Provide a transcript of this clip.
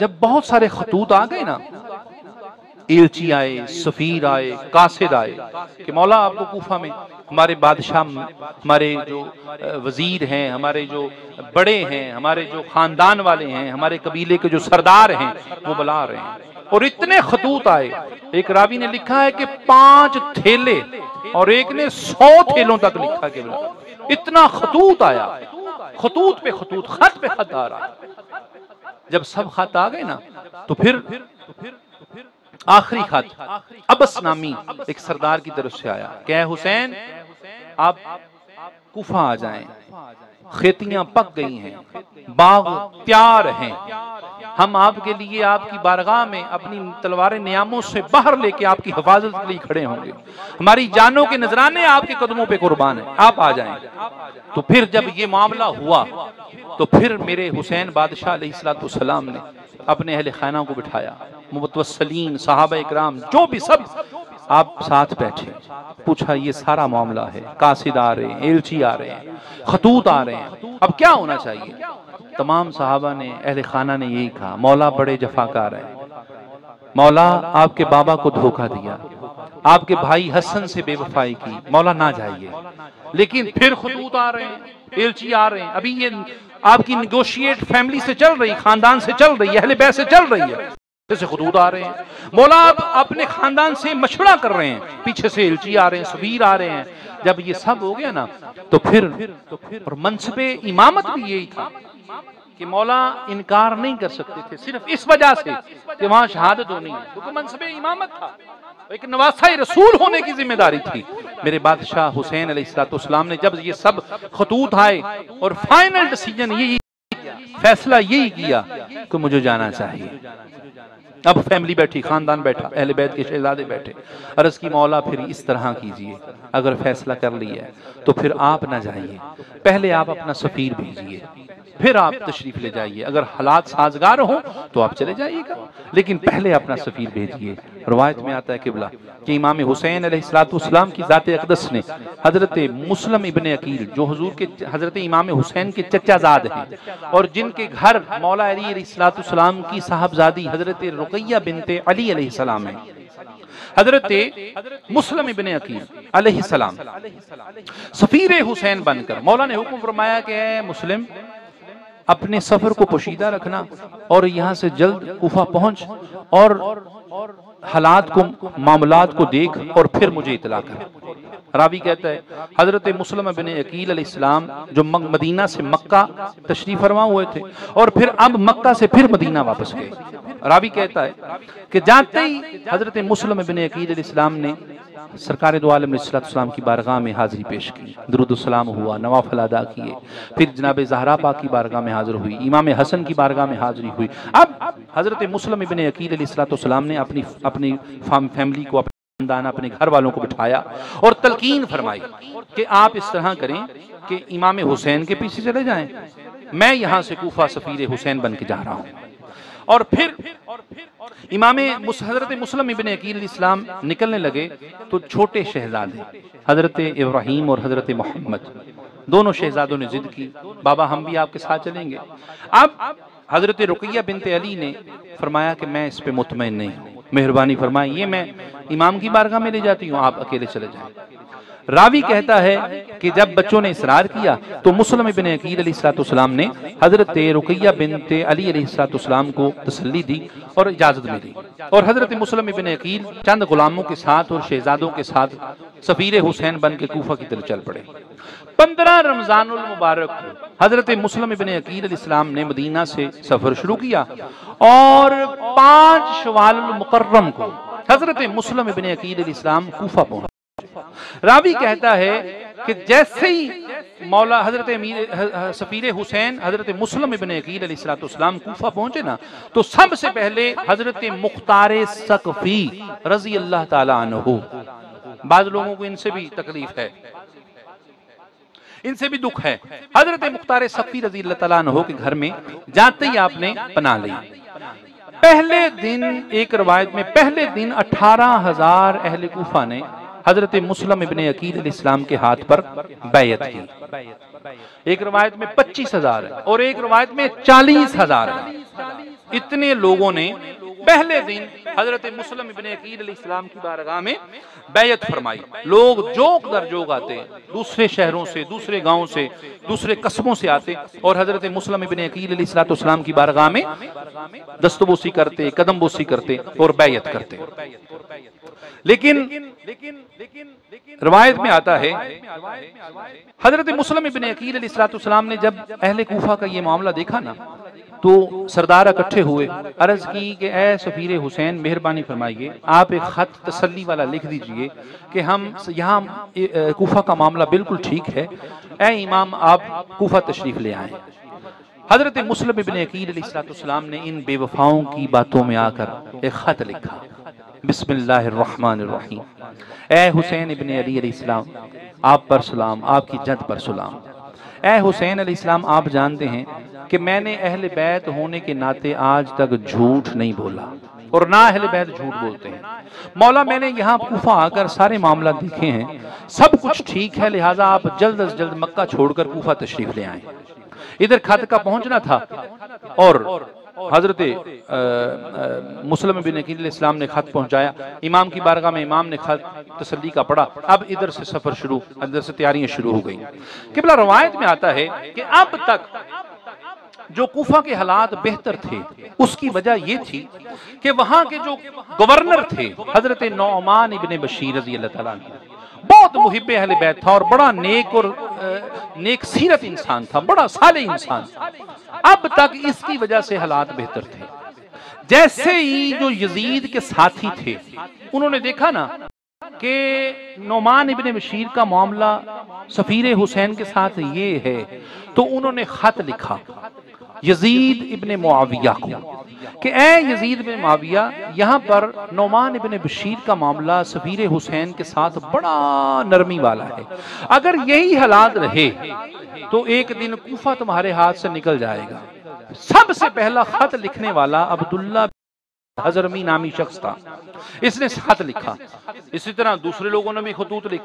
जब बहुत सारे खतूत आ गए ना, एलची आए, सफीर आए, कासिद आए, कि मौला आपको कूफा में हमारे बादशाह, हमारे जो वज़ीर हैं, हमारे जो बड़े हैं, हमारे जो खानदान वाले हैं, हमारे कबीले के जो सरदार हैं, वो बुला रहे हैं। और इतने खतूत आए, एक रावी ने लिखा है कि पाँच थैले और एक ने सौ थैलों तक लिखा के इतना खतूत आया, खतूत पे खतूत, खत पे खत आ रहा जब सब खत आ गए ना तो फिर आखिरी खत अबस नामी एक सरदार की तरफ़ से आया। क्या हुसैन, आप कुफा आ जाएँ। खेतियाँ पक गई हैं, बाग प्यार हैं। हम आपके लिए आपकी बारगाह में अपनी तलवार नियामों से बाहर लेके आपकी हिफाजत के लिए खड़े होंगे। हमारी जानों के नजराने आपके कदमों पे कुर्बान है। आप आ जाएँ। तो फिर जब ये मामला हुआ तो फिर मेरे हुसैन बादशाह सलाम ने अपने अहल खाना को बिठाया। मुतवसलीन साहब इक्राम, जो भी सब, आप साथ बैठे। पूछा, ये सारा मामला है। कासिद आ रहे हैं, एलची आ रहे हैं, खतूत आ रहे हैं। अब क्या होना चाहिए? तमाम साहबा ने, अहल खाना ने यही कहा, मौला बड़े जफाकार है। मौला आपके बाबा को धोखा दिया, आपके भाई हसन से बेवफाई की, मौला ना जाइए। लेकिन फिर खतूत आ रहे हैं, एलची आ रहे हैं, अभी ये आपकी निगोशिएट फैमिली से चल रही, खानदान से चल रही है अहले बैस से चल रही है। से खतूत आ रहे हैं। मौला आप अपने खानदान से मशवरा कर रहे हैं। पीछे से एलची आ रहे हैं सबीर आ रहे हैं। जब ये सब हो गया ना तो फिर और मनसब इमामत भी यही था कि मौला इनकार नहीं कर सकते थे। सिर्फ़ इस वजह से कि वहाँ शहादत होनी है। क्योंकि मनसब इमामत था। एक नवासा रसूल होने की ज़िम्मेदारी थी। मेरे बादशाह हुसैन अलैहिस्सलाम ने जब ये सब खतूत आए और फाइनल डिसीज़न यही फैसला यही किया कि मुझे जाना चाहिए। अब फैमिली बैठी, खानदान बैठा, अहल बैत के शहजादे बैठे। अर्ज़ की मौला फिर इस तरह कीजिए, अगर फैसला कर लिया तो फिर आप ना जाइए। पहले आप अपना सफीर भेजिए। फिर आप तशरीफ़ ले जाइए। अगर हालात साजगार हो तो आप चले जाइएगा। लेकिन पहले अपना सफ़ीर भेजिए। रवायत में आता है किबला कि इमाम हुसैन अलैहिस्सलाम की ज़ात अकदस ने हज़रत मुस्लिम इबन अकील, जो हजूर के हज़रत इमाम हुसैन के चचाजाद हैं, और जिनके घर मौला अलीसलाम की साहबजादी हज़रत रुकैया बिनते अली सलाम है। हज़रत मुस्लिम इबन अकील सलाम। सफ़ीर हुसैन बनकर मौला ने हुक्म फरमाया कि मुस्लिम अपने सफ़र को पोशीदा रखना और यहाँ से जल्द कुफा पहुँच और हालात को, मामलात को देख और फिर मुझे इतला कर। रावी कहता है, हज़रत मुसलम बिन अकील इस्लाम जो मदीना से मक्का तशरीफ़ फरमा हुए थे और फिर अब मक्का से फिर मदीना वापस गए। रावी कहता है कि जाते ही हज़रत मुस्लिम बिन इस्लाम ने सरकार दोआलम की बारगाह में हाजिरी पेश की। दरुदसलाम हुआ नवाफल अदा किए। फिर जनाब जहरा पाक की बारगाह में हाजिर हुई, इमाम हसन की बारगाह में हाजिरी हुई। अब हज़रत मुस्लिम इबन अकील ने अपनी अपनी फैमिली को खानदान, अपने घर वालों को बिठाया और तलकीन फरमाई कि आप इस तरह करें कि इमाम हुसैन के पीछे चले जाएँ। मैं यहाँ से कूफा सफ़ीर हुसैन बन के जा रहा हूँ। और फिर इमाम हज़रत मुस्लिम इबन अकील इस्लाम निकलने लगे तो छोटे शहजादे, हज़रत इब्राहिम और हज़रत मोहम्मद, दोनों शहजादों ने जिद की, बाबा हम भी आपके साथ चलेंगे। अब हज़रत रुकैया बिनते अली ने फरमाया कि मैं इस पर मुतमिन नहीं हूँ। मेहरबानी फरमाई ये मैं इमाम की बारगाह में ले जाती हूँ, आप अकेले चले जाए। रावी कहता है कि जब बच्चों ने इसरार किया तो मुस्लिम बिन अकील ने हज़रत रुकैया बिन अली सलाम को तसल्ली दी और इजाज़त मिली। और हज़रत मुस्लिम बिन अकील चंद गुलामों के साथ और शहजादों के साथ सफ़ीर हुसैन बन के कूफा की तरफ़ चल पड़े। पंद्रह रमज़ान मुबारक को हज़रत मुस्लिम बिन अकील ने मदीना से सफ़र शुरू किया और पाँच शवाल मुकर्रम को हज़रत मुस्लिम बिन अकील इस्लाम कूफा पहुँचा। रावी कहता है कि जैसे ही मौला हज़रत सफ़ीर हुसैन, हज़रत मुस्लिम इबन अकील सलाम कूफा पहुँचे ना तो सबसे पहले हज़रत मुख्तार सकफी रज़ी अल्लाह तु बाद लोगों को इनसे भी तकलीफ़ है। इनसे भी दुख है। हज़रत मुख्तार सफ़ी रज़ी अल्लाह के घर में जाते ही आपने पना ली। पहले दिन, एक रवायत में, पहले दिन अठारह हज़ार अहल कूफा ने हज़रत मुस्लिम इबन अकील इस्लाम के हाथ पर बैत की। एक रवायत में पच्चीस हज़ार और एक रवायत में चालीस हज़ार इतने लोगों ने पहले दिन हज़रत मुस्लिम इबन अकील इस्लाम की बारगाह में बैत फरमाई। लोग जोक दर जोक आते, दूसरे शहरों से, दूसरे गाँवों से, दूसरे कस्बों से आते और हज़रत मुस्लिम इबन अकील इस्लाम की बारगाह में दस्तबोसी करते कदम बोसी करते और बैत करते। लेकिन रवायत में आता है, हज़रत मुस्लिम इबन अकील इस्लाम ने जब अहले कूफा का ये मामला देखा ना तो सरदार इकट्ठे हुए। अर्ज़ की कि ए सफ़ीर हुसैन, मेहरबानी फरमाइए। आप एक ख़त तसल्ली वाला लिख दीजिए कि हम यहाँ कूफा का मामला बिल्कुल ठीक है। ए इमाम, आप कूफा तशरीफ़ ले आए। हज़रत मुस्लिम इबन अकील सलाम ने इन बेवफाओं की बातों में आकर एक ख़त लिखा। बिस्मिल्लाहिर्रहमानिर्रहीम। ए हुसैन इबन अली आप पर सलाम, आपकी जद पर सलाम। ए हुसैन अली इस्लाम आप जानते हैं कि मैंने अहल बैत होने के नाते आज तक झूठ नहीं बोला और ना अहल बैत झूठ बोलते हैं। मौला, मैंने यहाँ कूफा आकर सारे मामला देखे हैं। सब कुछ ठीक है, लिहाजा आप जल्द अज जल्द मक्का छोड़कर कूफा तशरीफ़ ले आए। इधर खत का पहुँचना था और हज़रत मुस्लिम बिन इस्लाम ने खत पहुँचाया। इमाम की बारगाह में इमाम ने खत तसली का पढ़ा। अब इधर से सफ़र शुरू इधर से तैयारियाँ शुरू हो गई। किबला रवायत में आता है कि अब तक जो कुफा के हालात बेहतर थे उसकी वजह यह थी कि वहाँ के जो गवर्नर थे हज़रत नौमान इबन बशीर रज़ी अल्लाह बहुत मुहिब अहल बैत था और बड़ा नेक और नेक सीरत इंसान था, बड़ा साले इंसान अब तक इसकी वजह से हालात बेहतर थे। जैसे ही जो यजीद के साथी थे, उन्होंने देखा ना कि नोमान इबन बशीर का मामला सफीर हुसैन के साथ ये है तो उन्होंने खत लिखा। यजीद इबन मुआविया को, कि ए यजीद बिन मुआविया, यहाँ पर नोमान इबन बशीर का मामला सफीर हुसैन के साथ बड़ा नरमी वाला है। अगर यही हालात रहे तो एक दिन कूफा तुम्हारे हाथ से निकल जाएगा। सबसे पहला खत लिखने वाला अब्दुल्ला हजरमी नामी शख्स था। इसने खत लिखा। इसी तरह दूसरे लोगों ने भी खतूत लिखा